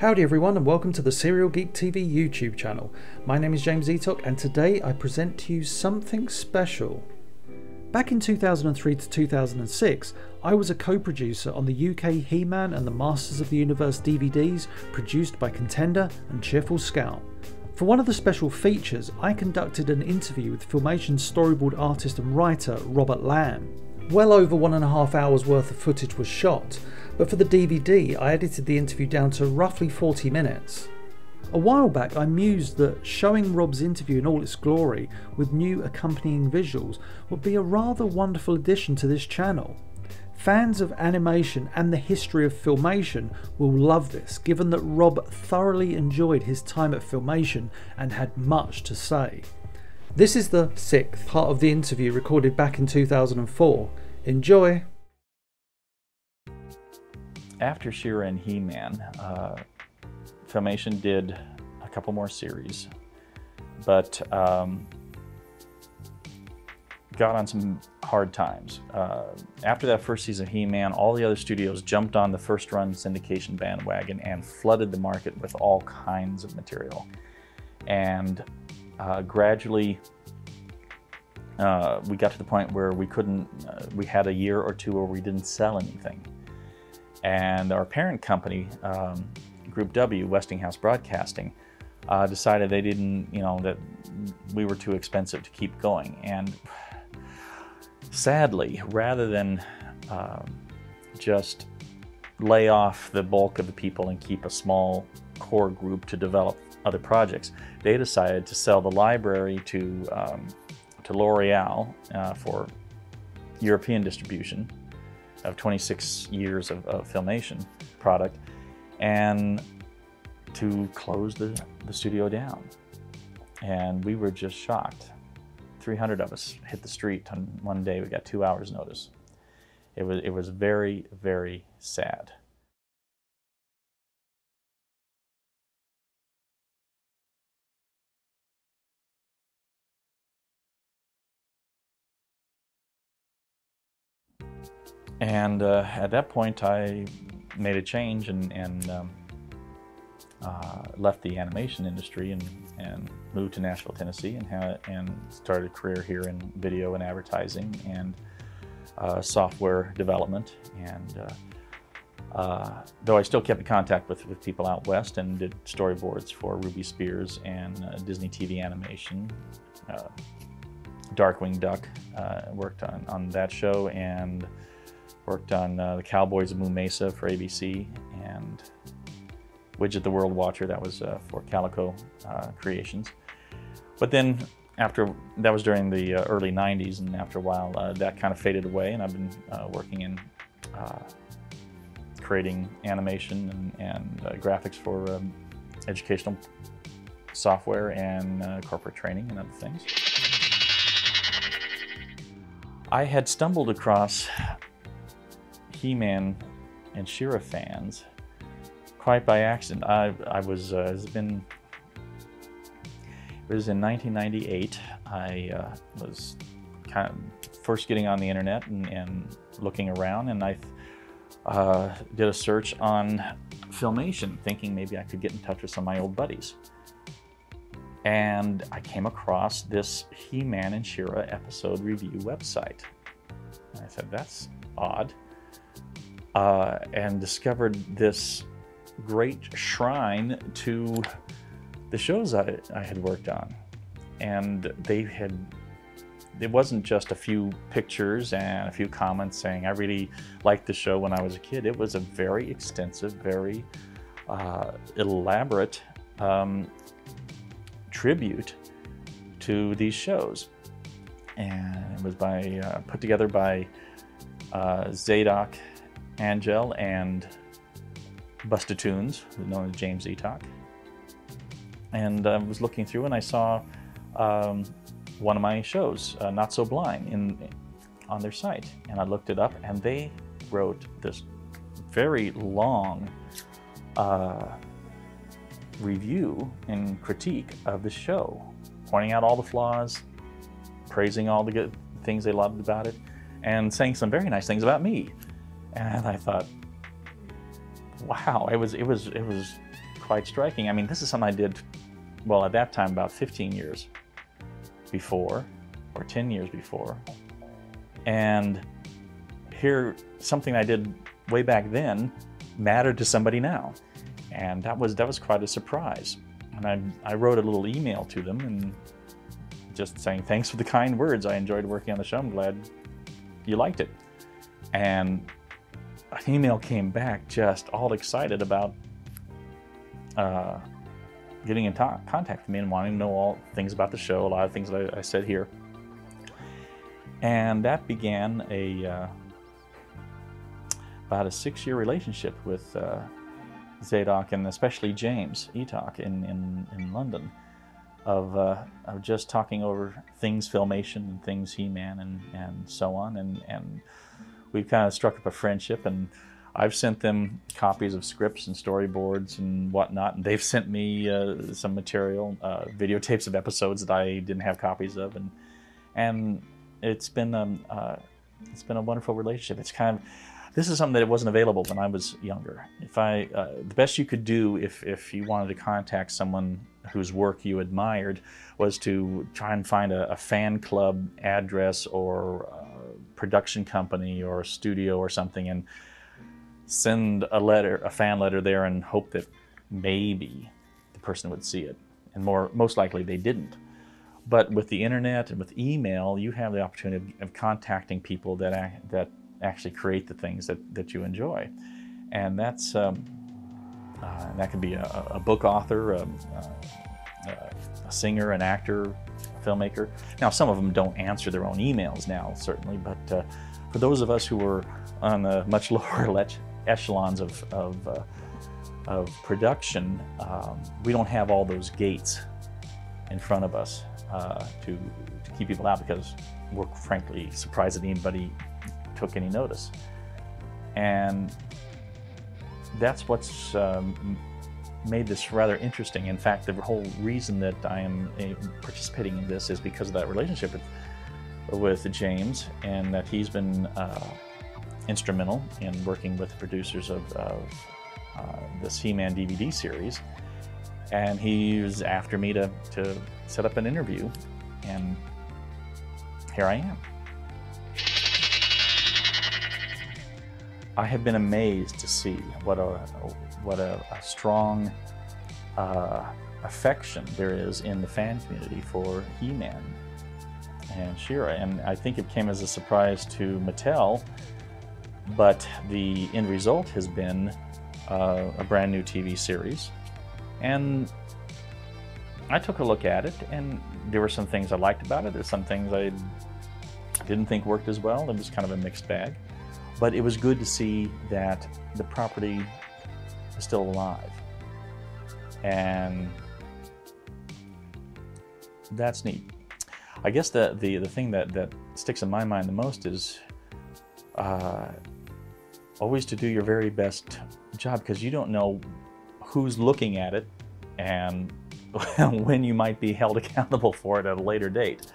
Howdy everyone and welcome to the Cereal Geek TV YouTube channel. My name is James Eatock and today I present to you something special. Back in 2003 to 2006, I was a co-producer on the UK He-Man and the Masters of the Universe DVDs produced by Contender and Cheerful Scout. For one of the special features, I conducted an interview with Filmation storyboard artist and writer Robert Lamb. Well over one and a half hours worth of footage was shot, but for the DVD I edited the interview down to roughly 40 minutes. A while back I mused that showing Rob's interview in all its glory with new accompanying visuals would be a rather wonderful addition to this channel. Fans of animation and the history of Filmation will love this, given that Rob thoroughly enjoyed his time at Filmation and had much to say. This is the sixth part of the interview recorded back in 2004. Enjoy! After She-Ra and He-Man, uh, Filmation did a couple more series, but um, got on some hard times. Uh, after that first season of He-Man, all the other studios jumped on the first run syndication bandwagon and flooded the market with all kinds of material. And uh, gradually, uh, we got to the point where we couldn't, uh, we had a year or two where we didn't sell anything. And our parent company, um, Group W, Westinghouse Broadcasting, uh, decided they didn't, you know, that we were too expensive to keep going. And sadly, rather than um, just lay off the bulk of the people and keep a small core group to develop other projects, they decided to sell the library to um, to L'Oreal uh, for European distribution of 26 years of, of, filmation product and to close the, the studio down. And we were just shocked. 300 of us hit the street on one day. We got two hours notice. It was, it was very, very sad. And uh, at that point, I made a change and, and um, uh, left the animation industry and, and moved to Nashville, Tennessee, and, had, and started a career here in video and advertising and uh, software development. And uh, uh, though I still kept in contact with, with people out west and did storyboards for Ruby Spears and uh, Disney TV animation, Darkwing Duck worked on, on that show and Worked on uh, the Cowboys of Moo Mesa for ABC and Widget the World Watcher, that was uh, for Calico uh, Creations. But then after, that was during the uh, early 90s and after a while uh, that kind of faded away and I've been uh, working in creating animation and, and graphics for um, educational software and corporate training and other things. I had stumbled across he-Man and She-Ra fans quite by accident. I, I was, uh, it's been, it was in 1998. I uh, was kind of first getting on the internet and, and looking around and I uh, did a search on Filmation thinking maybe I could get in touch with some of my old buddies. And I came across this He-Man and She-Ra episode review website. And I said, that's odd uh, and discovered this great shrine to the shows I, I had worked on. And they had, it wasn't just a few pictures and a few comments saying, I really liked the show when I was a kid. It was a very extensive, very uh, elaborate um, tribute to these shows. And it was by, uh, put together by uh, Zadok Angel and Busta Tunes, known as James Eatock. And I was looking through and I saw um, one of my shows, uh, Not So Blind, in, on their site. And I looked it up and they wrote this very long uh, review and critique of the show, pointing out all the flaws, praising all the good things they loved about it, and saying some very nice things about me. And I thought, wow, it was it was it was quite striking. I mean, this is something I did, well, at that time, about 15 years before, or 10 years before. And here, something I did way back then mattered to somebody now. And that was, that was quite a surprise. And I, I wrote a little email to them and just saying, thanks for the kind words. I enjoyed working on the show. I'm glad you liked it. And an email came back just all excited about uh, getting in contact with me and wanting to know all things about the show, a lot of things that I, I said here. And that began a uh, about a six-year relationship with uh, Zadok and especially James Eatock in, in, in London of, uh, of just talking over things filmation and things He-Man and, and so on. And, and we've kind of struck up a friendship and I've sent them copies of scripts and storyboards and whatnot, and they've sent me uh, some material, uh, videotapes of episodes that I didn't have copies of, and and it's been um, uh, it's been a wonderful relationship. It's kind of this is something that wasn't available when I was younger. If I uh, the best you could do if if you wanted to contact someone whose work you admired was to try and find a, a fan club address or production company or a studio or something and send a letter, a fan letter there and hope that maybe the person would see it. And more, most likely they didn't. But with the internet and with email, you have the opportunity of, of contacting people that, that actually create the things that, that you enjoy. And that's, um, uh, that could be a, a book author, a, a, a singer, an actor, filmmaker. Now, some of them don't answer their own emails now, certainly, but uh, for those of us who were on the much lower echelons of, of, uh, of production, um, we don't have all those gates in front of us uh, to, to keep people out because we're frankly surprised that anybody took any notice. And that's what's um, made this rather interesting. In fact, the whole reason that I am uh, participating in this is because of that relationship with, with James and that he's been uh, instrumental in working with the producers of, of uh, this He-Man DVD series. And he was after me to, to set up an interview, and here I am. I have been amazed to see what a what a, a strong uh, affection there is in the fan community for He-Man and She-Ra. And I think it came as a surprise to Mattel, but the end result has been uh, a brand new TV series. And I took a look at it, and there were some things I liked about it. There's some things I didn't think worked as well. It was kind of a mixed bag. But it was good to see that the property is still alive. And that's neat. I guess the, the, the thing that, that sticks in my mind the most is uh, always to do your very best job because you don't know who's looking at it and when you might be held accountable for it at a later date.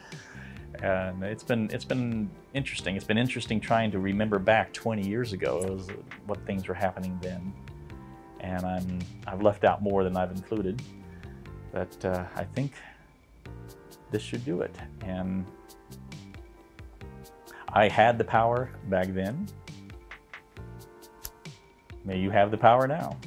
And it's been it's been interesting. It's been interesting trying to remember back 20 years ago what things were happening then and I'm, I've left out more than I've included. But uh, I think this should do it. And I had the power back then. May you have the power now.